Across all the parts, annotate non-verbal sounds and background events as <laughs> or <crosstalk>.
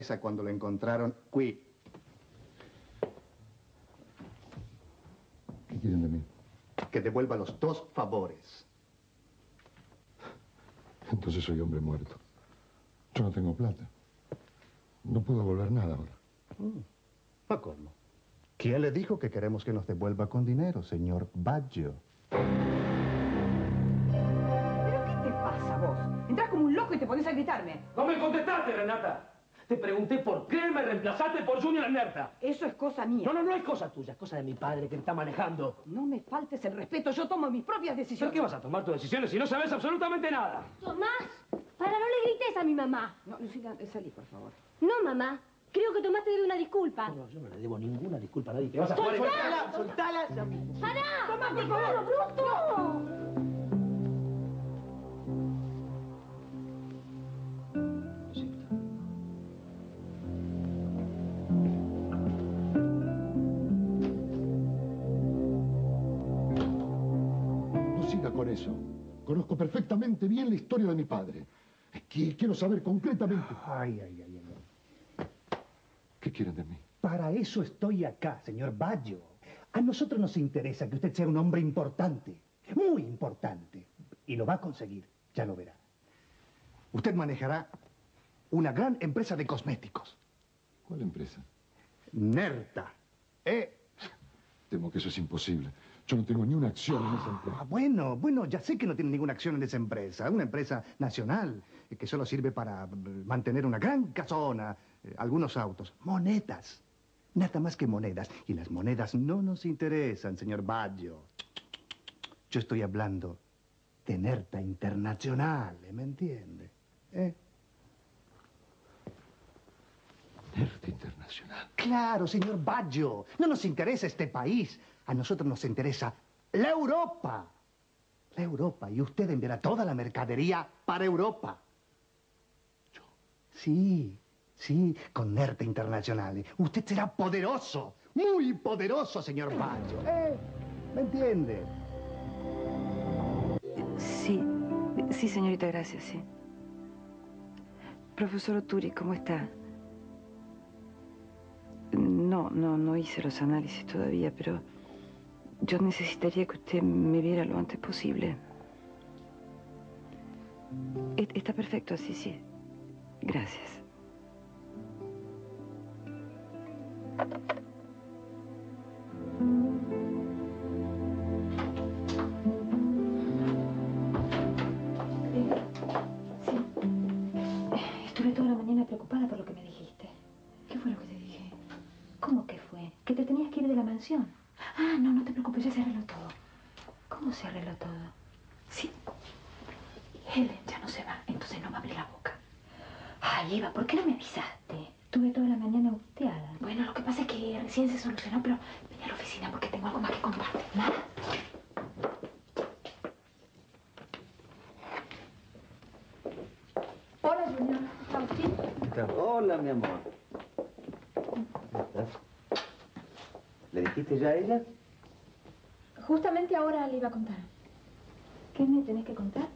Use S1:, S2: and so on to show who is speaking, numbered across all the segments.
S1: esa cuando lo encontraron qui.
S2: ¿Qué quieren de mí?
S1: Que devuelva los dos favores.
S2: Entonces soy hombre muerto. Yo no tengo plata. No puedo volver nada ahora.
S1: Mm. ¿A cómo? ¿Quién le dijo que queremos que nos devuelva con dinero, señor Baggio?
S3: ¿Pero qué te pasa vos? Entrás como un loco y te pones a gritarme.
S4: No me contestaste, Renata. Te pregunté por qué me reemplazaste por Junior Nerta.
S3: Eso es cosa mía.
S4: No, no, no es cosa tuya, es cosa de mi padre que te está manejando.
S3: No me faltes el respeto, yo tomo mis propias
S4: ¿Pero
S3: decisiones.
S4: qué vas a tomar tus decisiones si no sabes absolutamente nada?
S5: Tomás, para no le grites a mi mamá.
S3: No, Lucila, eh, salí, por favor.
S5: No, mamá. Creo que Tomás te debe una disculpa.
S4: No, yo no le debo ninguna disculpa a nadie. ¿Qué vas a jugar?
S5: ¡Soltala!
S4: soltala.
S5: ¡Pará!
S3: Tomás, por
S5: ¡Dejalo, bruto!
S2: Eso. Conozco perfectamente bien la historia de mi padre. Es que quiero saber concretamente.
S1: Ay, ay, ay, ay.
S2: ¿Qué quieren de mí?
S6: Para eso estoy acá, señor Baggio. A nosotros nos interesa que usted sea un hombre importante, muy importante. Y lo va a conseguir, ya lo verá.
S1: Usted manejará una gran empresa de cosméticos.
S2: ¿Cuál empresa?
S1: Nerta. ¿Eh?
S2: Temo que eso es imposible. Yo no tengo ni una acción en esa
S1: Ah,
S2: empresa.
S1: bueno, bueno, ya sé que no tiene ninguna acción en esa empresa. Una empresa nacional eh, que solo sirve para eh, mantener una gran casona, eh, algunos autos. Monedas. Nada más que monedas. Y las monedas no nos interesan, señor Baggio. Yo estoy hablando de Nerta Internacional, ¿me entiende? ¿Eh?
S2: Nerta Internacional.
S1: Claro, señor Baggio. No nos interesa este país. A nosotros nos interesa la Europa. La Europa. Y usted enviará toda la mercadería para Europa. ¿Yo? Sí, sí, con Nerta Internacional. Usted será poderoso. Muy poderoso, señor Baggio. ¿Eh? ¿Me entiende?
S7: Sí, sí, señorita, gracias, sí. Profesor Oturi, ¿cómo está? No, no, no hice los análisis todavía, pero yo necesitaría que usted me viera lo antes posible. E- Está perfecto, sí, sí. Gracias.
S8: Sí. Estuve toda la mañana preocupada por lo que me dijiste.
S7: ¿Qué fue lo que te dije?
S8: ¿Cómo que fue? ¿Que te tenías que ir de la mansión? Ah, no, no te preocupes, ya se arregló todo.
S7: ¿Cómo se arregló todo?
S8: Sí. Helen ya no se va, entonces no me abre la boca. Ay, Eva, ¿por qué no me avisaste? Estuve toda la mañana angustiada. Bueno, lo que pasa es que recién se solucionó, pero vine a la oficina porque tengo algo más que contarte. ¿Nada? Hola, Junior. ¿Agustín?
S9: Hola, mi amor. ¿Cómo estás? ¿Le dijiste ya a ella?
S8: Justamente ahora le iba a contar. ¿Qué me tenés que contar?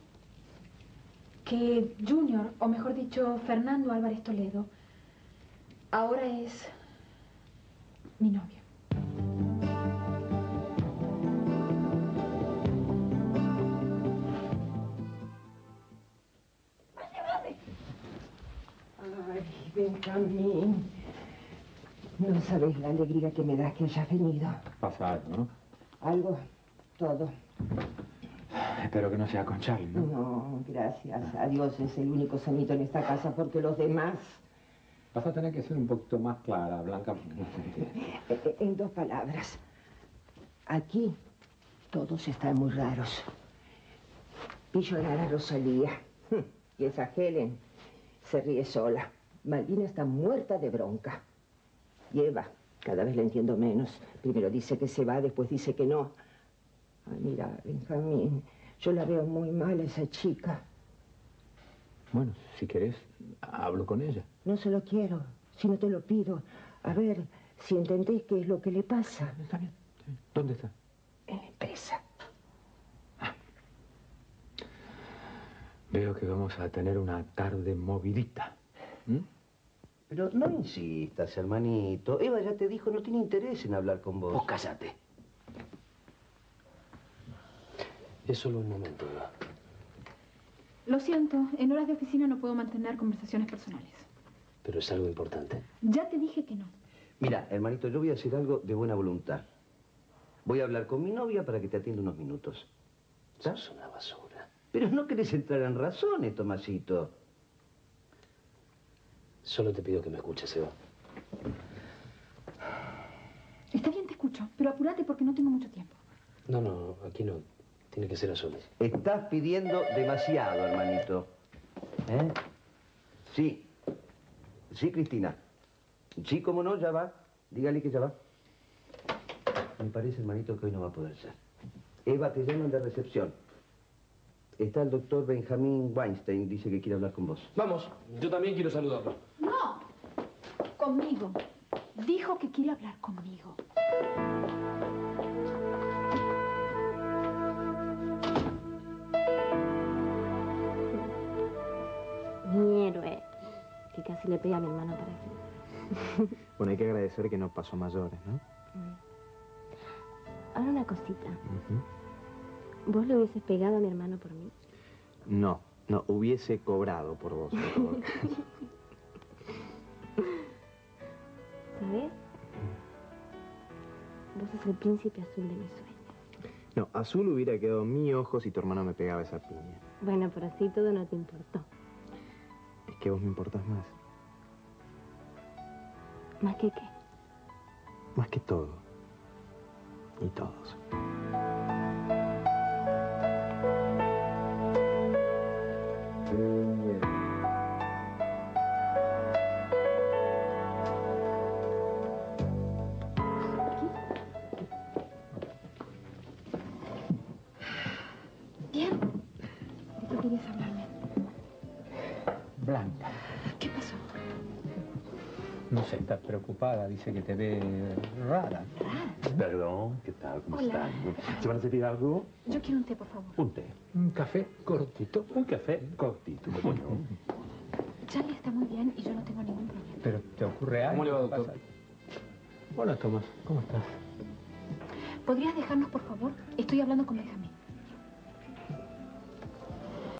S8: Que Junior, o mejor dicho, Fernando Álvarez Toledo, ahora es mi novio.
S10: Ay, Benjamín. No sabes la alegría que me da que hayas venido.
S11: Pasa algo, ¿no?
S10: Algo, todo.
S11: Espero que no sea con Charlie, ¿no?
S10: No, gracias a Dios es el único sanito en esta casa porque los demás,
S11: Vas a tener que ser un poquito más clara, Blanca, porque no
S10: eh, eh, en dos palabras, aquí todos están muy raros. Vi llorar a Rosalía <laughs> y esa Helen se ríe sola. Malvina está muerta de bronca. Y Eva, cada vez la entiendo menos. Primero dice que se va, después dice que no. Ay, mira, Benjamín, yo la veo muy mal a esa chica.
S11: Bueno, si querés, hablo con ella.
S10: No se lo quiero, si no te lo pido. A ver si entendés qué es lo que le pasa.
S11: Está bien. ¿Dónde está?
S10: En la empresa.
S11: Veo que vamos a tener una tarde movidita. ¿Mm?
S9: Pero no insistas, hermanito. Eva ya te dijo, no tiene interés en hablar con vos.
S4: Vos cállate. Es solo un momento, Eva.
S8: Lo siento, en horas de oficina no puedo mantener conversaciones personales.
S4: Pero es algo importante.
S8: Ya te dije que no.
S9: Mira, hermanito, yo voy a hacer algo de buena voluntad. Voy a hablar con mi novia para que te atienda unos minutos.
S4: Sos una basura.
S9: Pero no querés entrar en razones, Tomasito.
S4: Solo te pido que me escuches, Eva.
S8: Está bien, te escucho, pero apúrate porque no tengo mucho tiempo.
S4: No, no, aquí no. Tiene que ser a solas.
S9: Estás pidiendo demasiado, hermanito. ¿Eh? Sí. Sí, Cristina. Sí, cómo no, ya va. Dígale que ya va. Me parece, hermanito, que hoy no va a poder ser. Eva, te llaman de recepción. Está el doctor Benjamín Weinstein, dice que quiere hablar con vos.
S4: Vamos, yo también quiero saludarlo.
S8: No, conmigo. Dijo que quiere hablar conmigo.
S5: Mi héroe. Que casi le pega a mi hermano para que... <laughs>
S12: Bueno, hay que agradecer que no pasó mayores, ¿no?
S5: Ahora una cosita. ¿Vos le hubieses pegado a mi hermano por mí?
S12: No, no, hubiese cobrado por vos. por favor. <laughs>
S5: ¿Sabes? Vos sos el príncipe azul de mi sueño.
S12: No, azul hubiera quedado en mi ojo si tu hermano me pegaba esa piña.
S5: Bueno, por así todo no te importó.
S12: Es que vos me importás más.
S5: ¿Más que qué?
S12: Más que todo. Y todos.
S11: Blanca.
S8: ¿Qué pasó?
S11: No sé, está preocupada. Dice que te ve rara.
S13: Perdón, ¿qué tal? ¿Cómo
S8: Hola.
S13: están? ¿Se van a servir algo?
S8: Yo quiero un té, por favor.
S13: Un té.
S11: Un café cortito.
S13: Un café cortito, ¿cómo no?
S8: Charlie está muy bien y yo no tengo ningún problema.
S11: Pero ¿te ocurre algo?
S4: ¿Cómo le va,
S11: ¿Qué
S4: doctor?
S11: pasa? Hola, Tomás. ¿Cómo estás?
S8: ¿Podrías dejarnos, por favor? Estoy hablando con Benjamín.